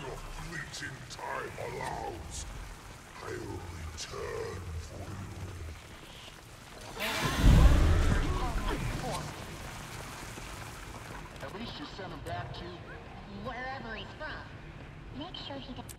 your fleeting time allows, I will return for you. At least you sent him back to... Wherever he's from. Make sure he...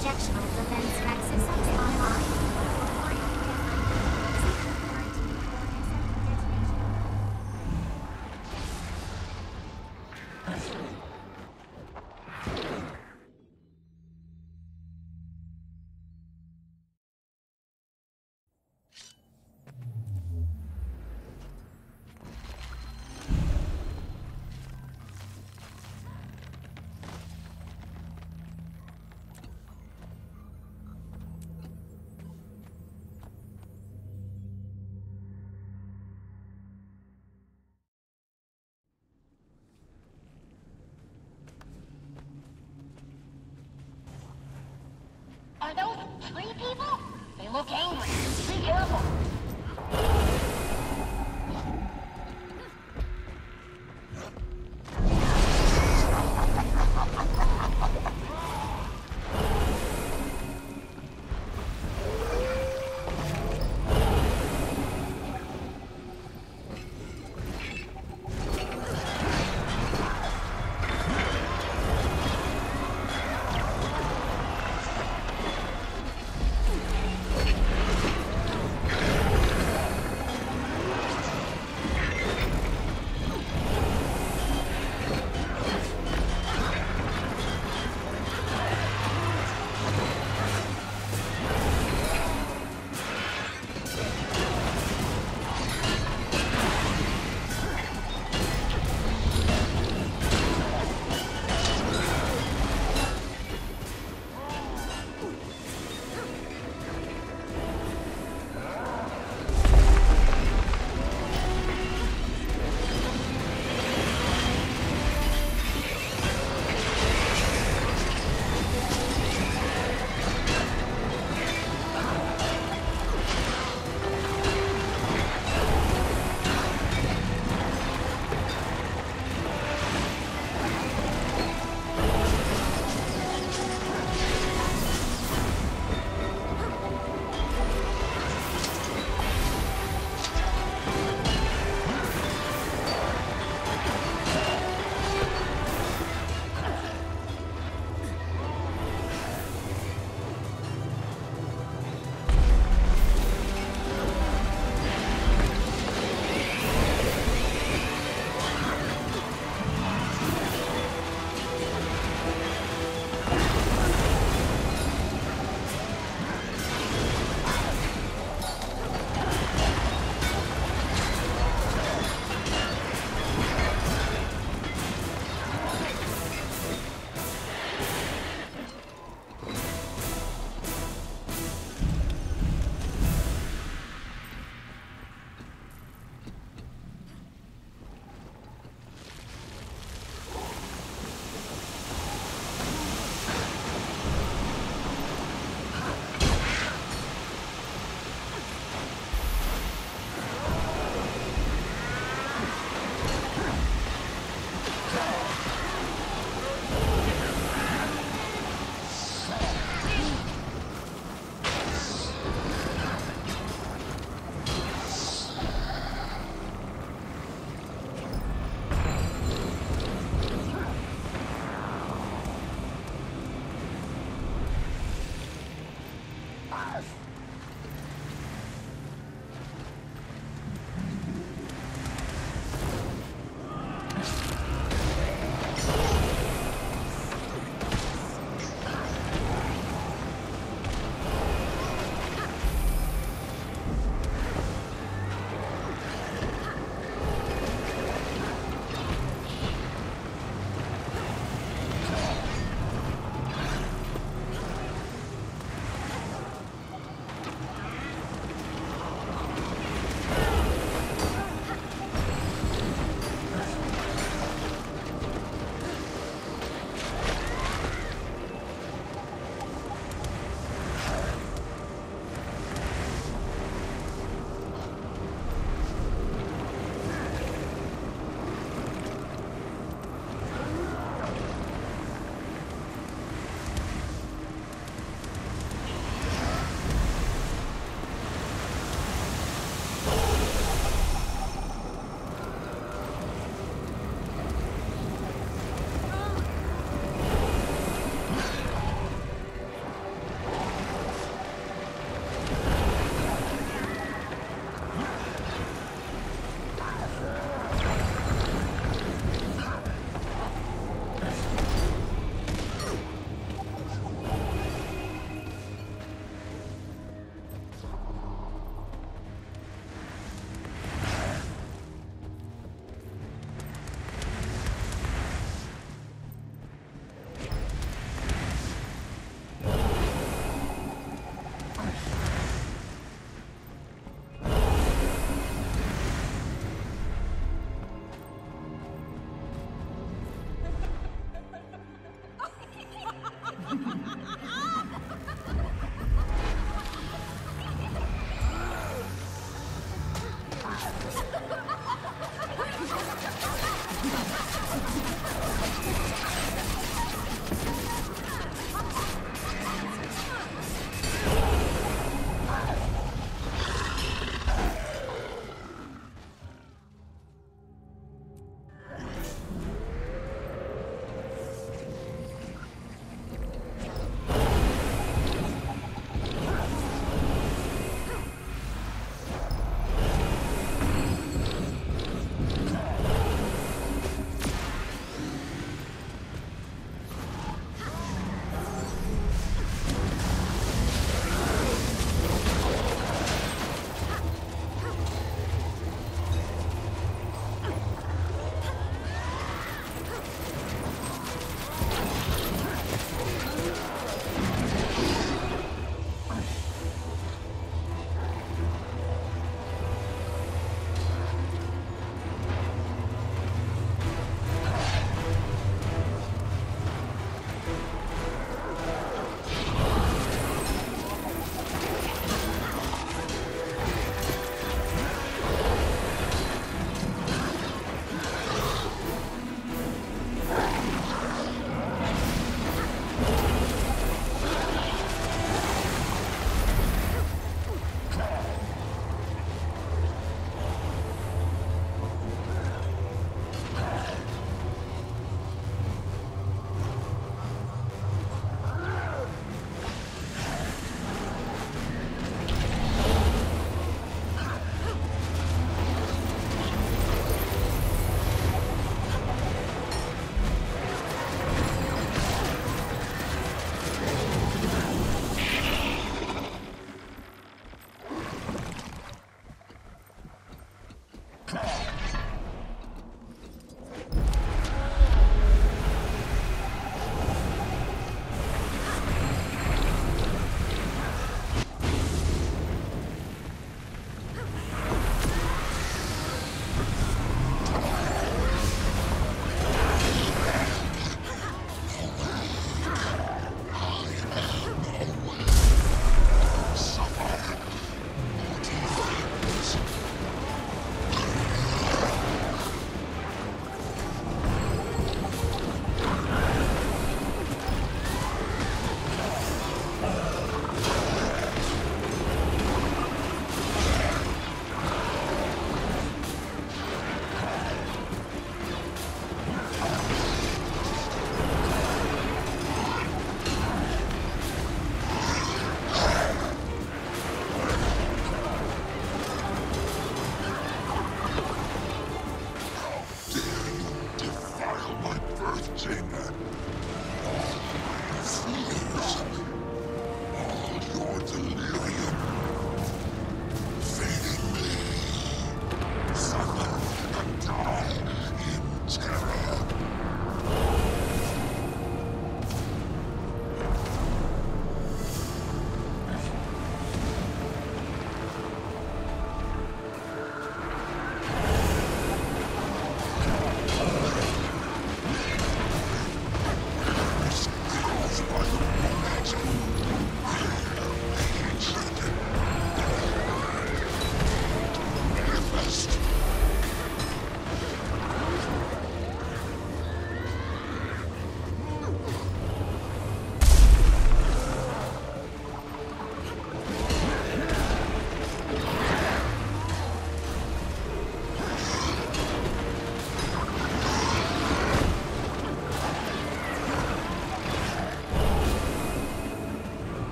Projection of defense access online. Three people? They look angry. Be careful.